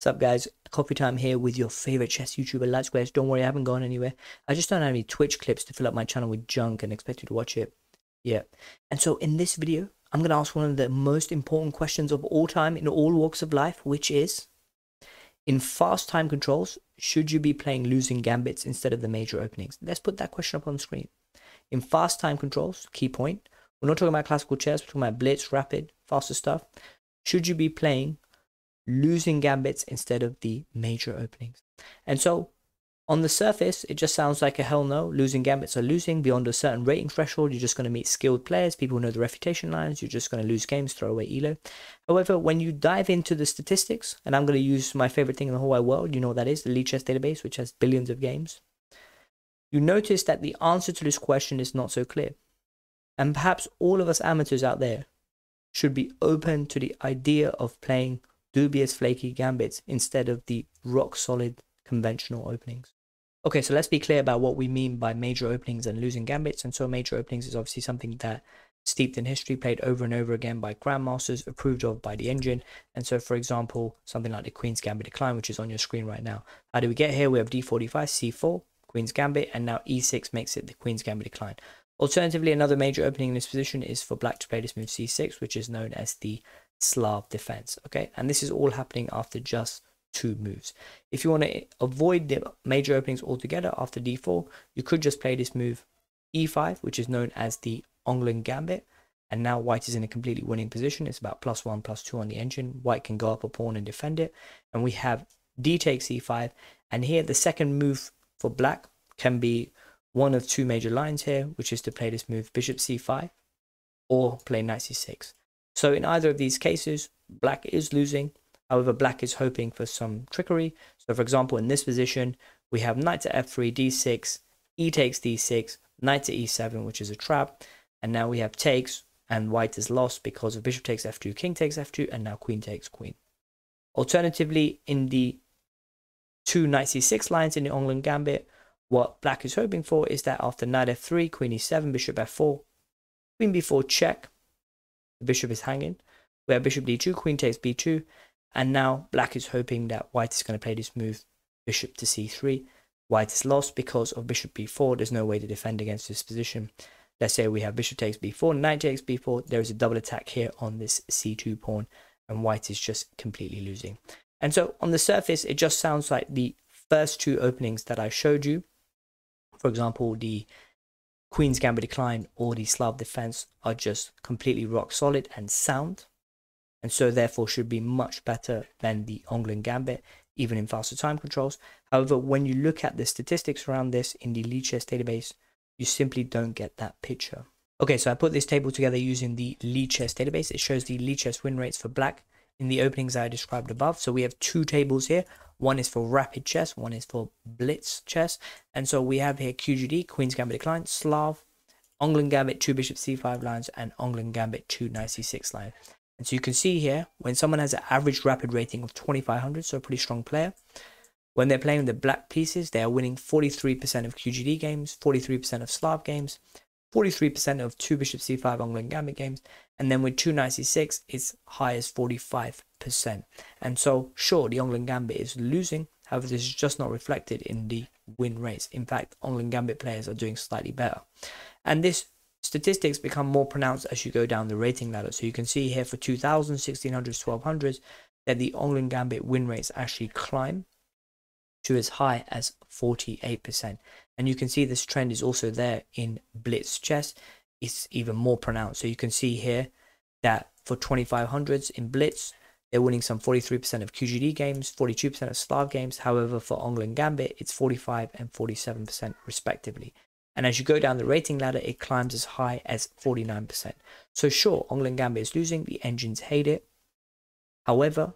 What's up, guys? Coffee time here with your favorite chess YouTuber, Light Squares. Don't worry, I haven't gone anywhere. I just don't have any Twitch clips to fill up my channel with junk and expect you to watch it. Yeah. And so in this video, I'm going to ask one of the most important questions of all time in all walks of life, which is in fast time controls, should you be playing losing gambits instead of the major openings? Let's put that question up on the screen. In fast time controls, key point, we're not talking about classical chess, we're talking about blitz, rapid, faster stuff. Should you be playing losing gambits instead of the major openings. And so on the surface, it just sounds like a hell no. Losing gambits are losing beyond a certain rating threshold. You're just going to meet skilled players, people who know the refutation lines. You're just going to lose games, throw away elo. However, when you dive into the statistics, and I'm going to use my favorite thing in the whole wide world, you know what that is, the Lichess database, which has billions of games. You notice that the answer to this question is not so clear. And perhaps all of us amateurs out there should be open to the idea of playing dubious flaky gambits instead of the rock solid conventional openings. Okay, so let's be clear about what we mean by major openings and losing gambits. And so major openings is obviously something that steeped in history, played over and over again by grandmasters, approved of by the engine. And so, for example, something like the Queen's Gambit decline, which is on your screen right now. How do we get here? We have d4, d5, c4, Queen's Gambit, and now e6 makes it the Queen's Gambit decline. Alternatively, another major opening in this position is for black to play this move c6, which is known as the Slav defense. Okay, and this is all happening after just two moves. If you want to avoid the major openings altogether after d4, you could just play this move e5, which is known as the Englund Gambit. And now white is in a completely winning position. It's about plus one, plus two on the engine. White can go up a pawn and defend it. And we have d takes e5. And here the second move for black can be one of two major lines here, which is to play this move bishop c5 or play knight c6. So in either of these cases, black is losing. However, black is hoping for some trickery. So for example, in this position, we have knight to f3, d6, e takes d6, knight to e7, which is a trap. And now we have takes, and white is lost because of bishop takes f2, king takes f2, and now queen takes queen. Alternatively, in the two knight c6 lines in the Englund Gambit, what black is hoping for is that after knight f3, queen e7, bishop f4, queen b4 check, the bishop is hanging. We have bishop d2, queen takes b2, and now black is hoping that white is going to play this move, bishop to c3. White is lost because of bishop b4. There's no way to defend against this position. Let's say we have bishop takes b4, knight takes b4. There is a double attack here on this c2 pawn, and white is just completely losing. And so on the surface, it just sounds like the first two openings that I showed you. For example, the Queen's Gambit Decline or the Slav Defense are just completely rock solid and sound, and so therefore should be much better than the Englund Gambit, even in faster time controls. However, when you look at the statistics around this in the Lichess database, you simply don't get that picture. Okay, so I put this table together using the Lichess database. It shows the Lichess win rates for black in the openings I described above. So we have two tables here. One is for rapid chess, one is for blitz chess. And so we have here QGD, Queen's Gambit decline, Slav, Englund Gambit, two bishop c5 lines, and Englund Gambit, two knight c6 line. And so you can see here, when someone has an average rapid rating of 2500, so a pretty strong player, when they're playing the black pieces, they are winning 43% of QGD games, 43% of Slav games, 43% of two bishop c5 Englund Gambit games, and then with two knight c6, it's high as 45%. And so, sure, the Englund Gambit is losing. However, this is just not reflected in the win rates. In fact, Englund Gambit players are doing slightly better. And this statistics become more pronounced as you go down the rating ladder. So you can see here for 2000, 1600s, 1200s that the Englund Gambit win rates actually climb to as high as 48%. And you can see this trend is also there in Blitz chess. It's even more pronounced. So you can see here that for 2500s in Blitz, they're winning some 43% of QGD games, 42% of Slav games. However, for Englund Gambit, it's 45 and 47% respectively. And as you go down the rating ladder, it climbs as high as 49%. So sure, Englund Gambit is losing, the engines hate it. However,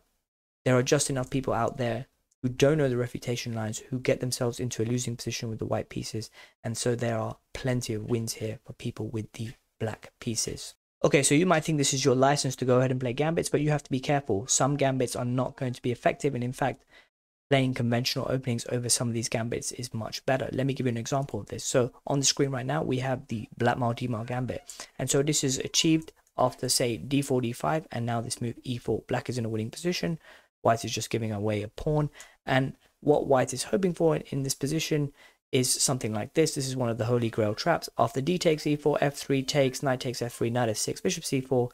there are just enough people out there who don't know the refutation lines, who get themselves into a losing position with the white pieces. And so there are plenty of wins here for people with the black pieces. Okay, so you might think this is your license to go ahead and play gambits, but you have to be careful. Some gambits are not going to be effective, and in fact, playing conventional openings over some of these gambits is much better. Let me give you an example of this. So on the screen right now, we have the Blackmar-Diemar gambit. And so this is achieved after say d4, d5, and now this move e4. Black is in a winning position. white is just giving away a pawn. And what white is hoping for in this position is something like this. This is one of the holy grail traps. After d takes e4, f3 takes, knight takes f3, knight f6, bishop c4,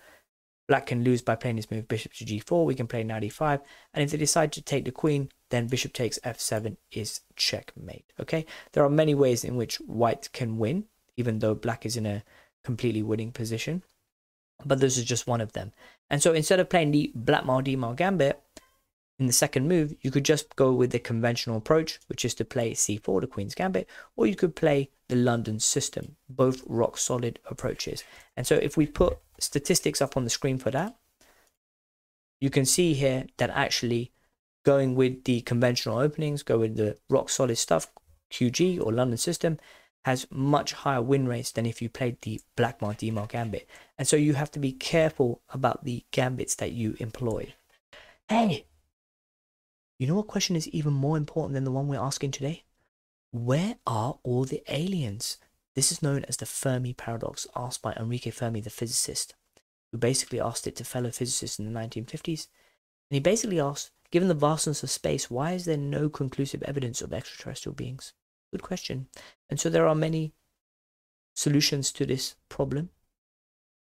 black can lose by playing this move bishop to g4. We can play knight e5. And if they decide to take the queen, then bishop takes f7 is checkmate. Okay, there are many ways in which white can win, even though black is in a completely winning position. But this is just one of them. And so instead of playing the Blackmar-Diemar gambit, in the second move, you could just go with the conventional approach, which is to play c4, the Queen's Gambit, or you could play the London system, both rock solid approaches. And so if we put statistics up on the screen for that, you can see here that actually going with the conventional openings, go with the rock solid stuff, QG or London system, has much higher win rates than if you played the Blackmar Diemar Gambit. And so you have to be careful about the gambits that you employ. Hey, you know what question is even more important than the one we're asking today? Where are all the aliens? This is known as the Fermi paradox, asked by Enrico Fermi, the physicist, who basically asked it to fellow physicists in the 1950s. And he basically asked, given the vastness of space, why is there no conclusive evidence of extraterrestrial beings? Good question. And so there are many solutions to this problem.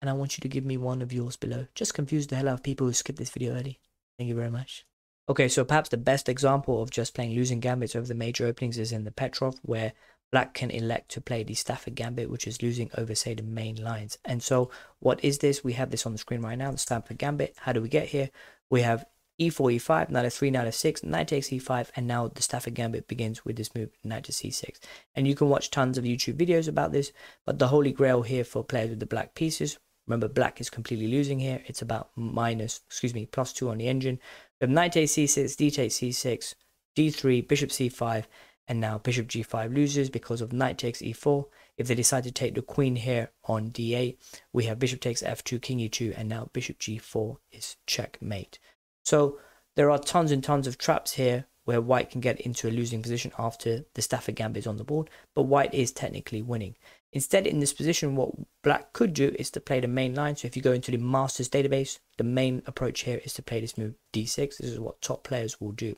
And I want you to give me one of yours below. Just confuse the hell out of people who skip this video early. Thank you very much. Okay, so perhaps the best example of just playing losing gambits over the major openings is in the Petrov, where black can elect to play the Stafford Gambit, which is losing over, say, the main lines. And so what is this? We have this on the screen right now, the Stafford Gambit. How do we get here? We have e4, e5, knight f3, knight f6, knight takes e5, and now the Stafford Gambit begins with this move, knight to c6. And you can watch tons of YouTube videos about this, but the holy grail here for players with the black pieces, remember black is completely losing here, it's about minus, excuse me, plus 2 on the engine, we have knight takes c6, d takes c6, d3, bishop c5, and now bishop g5 loses because of knight takes e4. If they decide to take the queen here on d8, we have bishop takes f2, king e2, and now bishop g4 is checkmate. So there are tons and tons of traps here where white can get into a losing position after the Stafford Gambit is on the board, but white is technically winning. Instead, in this position, what black could do is to play the main line. So if you go into the master's database, the main approach here is to play this move d6. This is what top players will do.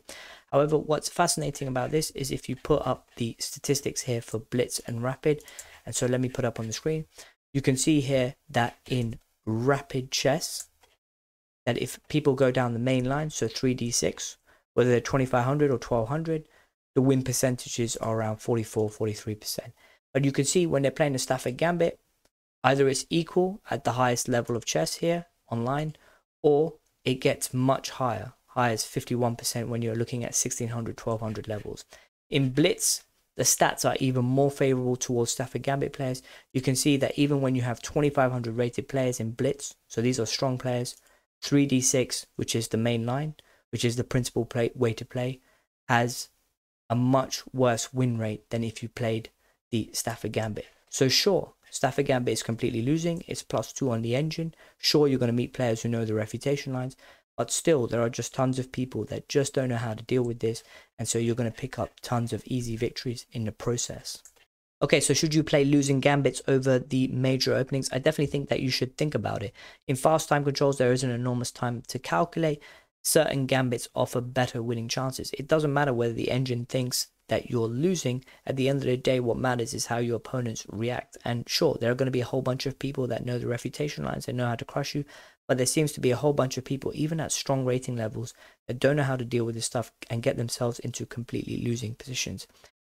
However, what's fascinating about this is if you put up the statistics here for blitz and rapid, and so let me put up on the screen, you can see here that in rapid chess, that if people go down the main line, so 3d6, whether they're 2500 or 1200, the win percentages are around 44, 43%. But you can see when they're playing the Stafford Gambit, either it's equal at the highest level of chess here online, or it gets much higher, high as 51% when you're looking at 1600, 1200 levels. In Blitz, the stats are even more favorable towards Stafford Gambit players. You can see that even when you have 2500 rated players in Blitz, so these are strong players, 3d6, which is the main line, which is the principal play, way to play, has a much worse win rate than if you played the Stafford Gambit. So sure, Stafford Gambit is completely losing. It's plus two on the engine. Sure, you're going to meet players who know the refutation lines, but still, there are just tons of people that just don't know how to deal with this, and so you're going to pick up tons of easy victories in the process. Okay, so should you play losing gambits over the major openings? I definitely think that you should think about it. In fast time controls, there is an enormous time to calculate, certain gambits offer better winning chances. It doesn't matter whether the engine thinks that you're losing. At the end of the day, what matters is how your opponents react. And sure, there are going to be a whole bunch of people that know the refutation lines, they know how to crush you, but there seems to be a whole bunch of people, even at strong rating levels, that don't know how to deal with this stuff and get themselves into completely losing positions.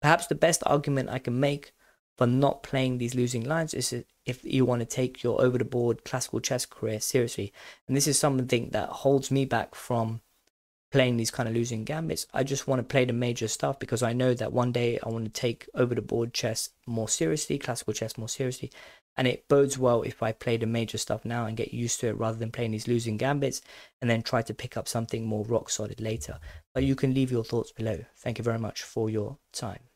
Perhaps the best argument I can make for not playing these losing lines is if you want to take your over the board classical chess career seriously. And this is something that holds me back from playing these kind of losing gambits. I just want to play the major stuff because I know that one day I want to take over the board chess more seriously, classical chess more seriously. And it bodes well if I play the major stuff now and get used to it rather than playing these losing gambits and then try to pick up something more rock solid later. But you can leave your thoughts below. Thank you very much for your time.